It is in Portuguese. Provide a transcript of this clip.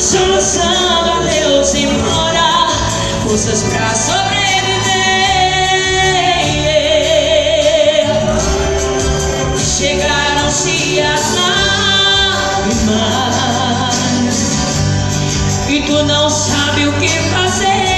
solução a Deus implora, forças pra sobreviver. Chegaram-se as lágrimas e tu não sabe o que fazer.